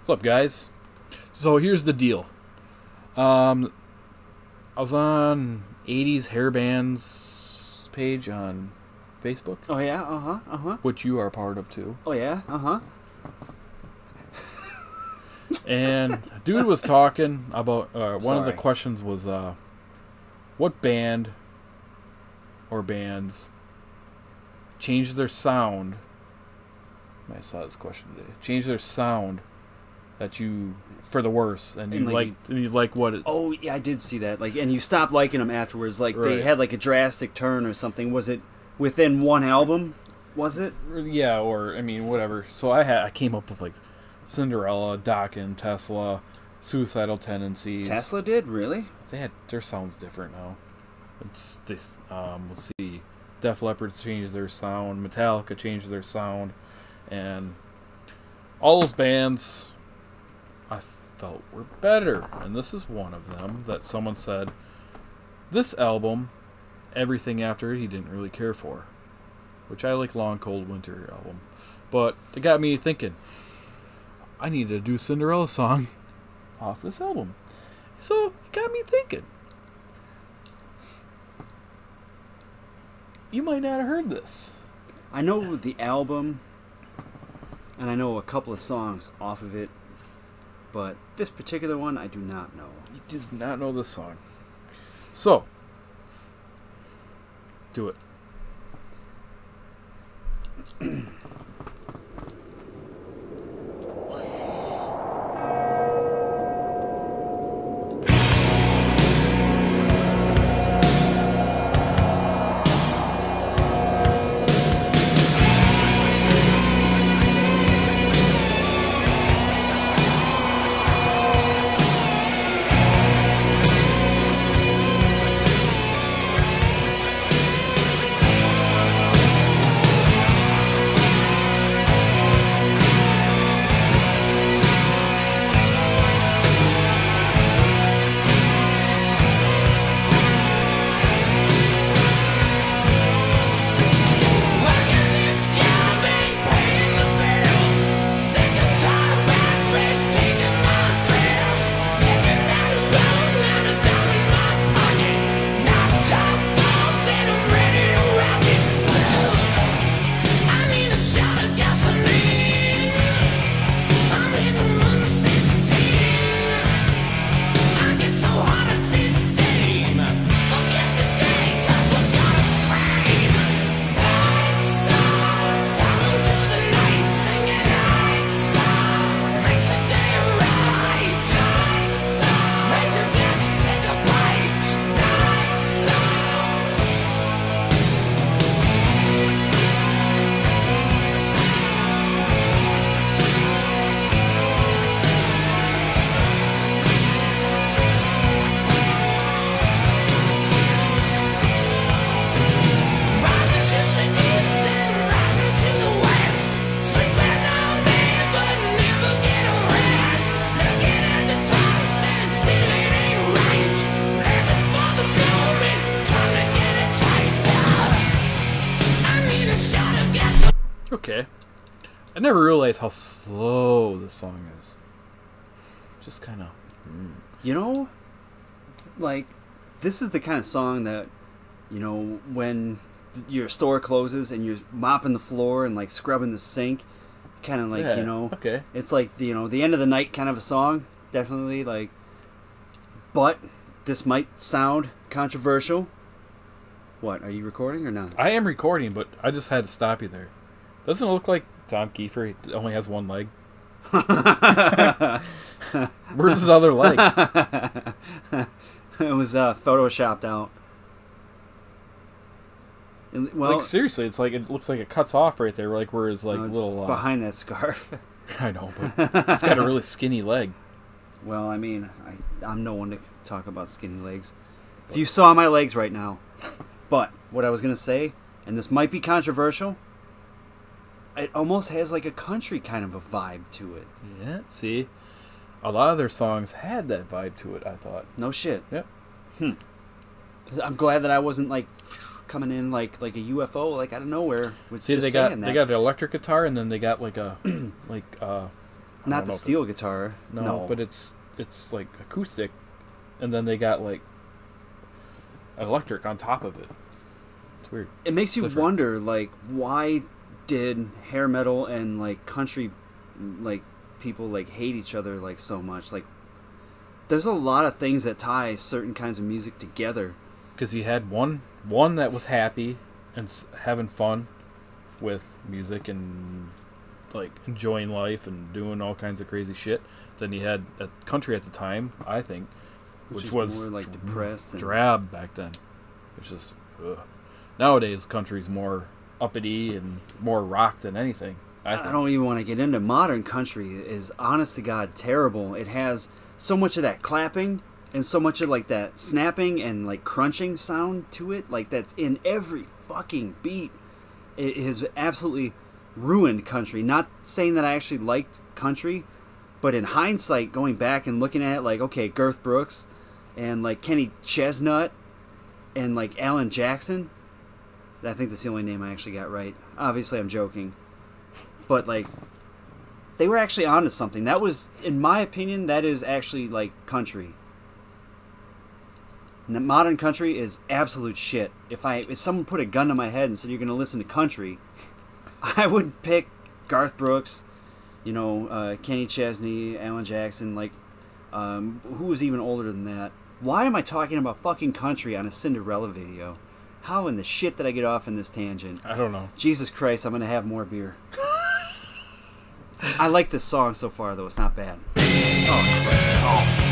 What's up, guys? So here's the deal. Um, I was on 80s hair bands page on Facebook, Oh yeah. Uh huh. Uh huh. which you are part of too. Oh yeah. Uh huh. And dude was talking about uh, one of the questions was uh, what band or bands changed their sound. I saw this question today. Change their sound that you for the worse, and you And, like, like and you like what it. Oh yeah, I did see that. Like, and you stopped liking them afterwards. Like they had like a drastic turn or something. Was it within one album? Was it? Yeah, or I mean, whatever. So I had I came up with like Cinderella, Dokken, Tesla, Suicidal Tendencies. Tesla did really? They had their sounds different now. It's this. Um, let's see. Def Leppard changed their sound. Metallica changed their sound, and all those bands felt were better. And this is one of them that someone said this album, everything after it, he didn't really care for, which I like. Long Cold Winter album, but it got me thinking. I need to do Cinderella song off this album. So it got me thinking. You might not have heard this. I know the album, and I know a couple of songs off of it, but this particular one I do not know. You does not know this song. So, do it. never realized how slow this song is. Just kind of. Mm. You know, like this is the kind of song that you know when your store closes and you're mopping the floor and like scrubbing the sink, kind of like Yeah, you know, okay. it's like the, you know the end of the night kind of a song. Definitely like, but this might sound controversial. What are you recording or not? I am recording, but I just had to stop you there. Doesn't it look like Tom Kiefer only has one leg? Where's his other leg? it was uh, photoshopped out. And- Well, like seriously, it's like it looks like it cuts off right there, like where his like no, little. Uh, behind that scarf. I know, but he's got a really skinny leg. Well, I mean, I, I'm no one to talk about skinny legs. If you saw my legs right now. But what I was going to say, and this might be controversial, it almost has like a country kind of a vibe to it. Yeah. See, a lot of their songs had that vibe to it. I thought. No shit. Yep. Hmm. I'm glad that I wasn't like coming in like like a UFO like out of nowhere. With See, they got saying they got an electric guitar, and then they got like a like uh Not the steel guitar. no, no, but it's it's like acoustic, and then they got like electric on top of it. It's weird. it makes you different. wonder like why did hair metal and like country like people like hate each other like so much like there's a lot of things that tie certain kinds of music together because you had one one that was happy and having fun with music and like enjoying life and doing all kinds of crazy shit. Then you had a country at the time, I think, which, is was more like depressed and drab back then. It's just ugh. nowadays country's more uppity and more rock than anything. I, I don't even want to get into modern country is honest to god terrible. It has so much of that clapping and so much of like that snapping and like crunching sound to it like that's in every fucking beat. It has absolutely ruined country. Not saying that i actually liked country but in hindsight going back and looking at it like okay girth brooks and like kenny chestnut and like alan jackson i think that's the only name i actually got right obviously i'm joking but like they were actually onto something. That was, in my opinion, that is actually like country. Modern country is absolute shit. If I if someone put a gun to my head and said you're gonna listen to country, I would pick Garth Brooks, you know, uh, Kenny Chesney, Alan Jackson, like um, who was even older than that. Why am I talking about fucking country on a Cinderella video? How in the shit did I get off in this tangent? I don't know. Jesus Christ, I'm gonna have more beer. I like this song so far, though. It's not bad. Oh, Christ. Oh.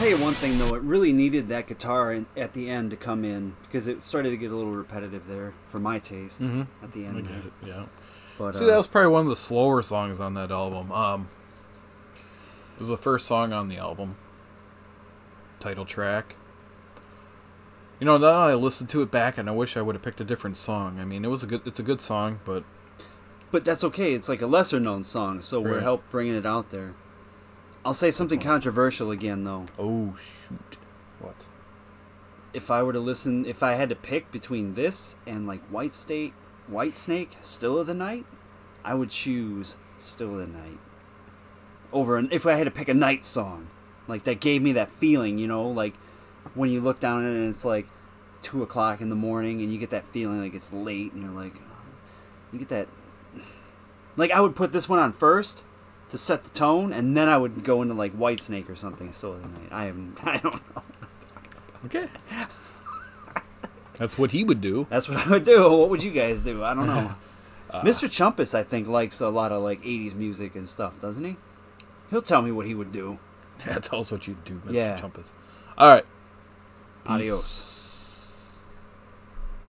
Tell you one thing though, it really needed that guitar in, at the end to come in because it started to get a little repetitive there for my taste Mhm. at the end. it. Yeah. But See, uh, that was probably one of the slower songs on that album. Um, it was the first song on the album, title track. You know, now I listened to it back, and I wish I would have picked a different song. I mean, it was a good, it's a good song, but but that's okay. It's like a lesser known song, so we're Right. help bringing it out there. I'll say something controversial again though. oh shoot, what? If I were to listen, if I had to pick between this and like White State, Whitesnake, Still of the Night, I would choose Still of the Night over. An, if I had to pick a night song, like that gave me that feeling, you know, like when you look down and it's like two o'clock in the morning and you get that feeling like it's late and you're like, you get that. Like I would put this one on first to set the tone, and then I would go into like Whitesnake or something. Still Night. I am. I don't know. Okay, that's what he would do. That's what I would do. What would you guys do? I don't know. Uh, Mr. Chumpus, I think, likes a lot of like '80s music and stuff, doesn't he? He'll tell me what he would do. Yeah, tell us what you do, Mr. Yeah. Chumpus. All right. Adios. Peace.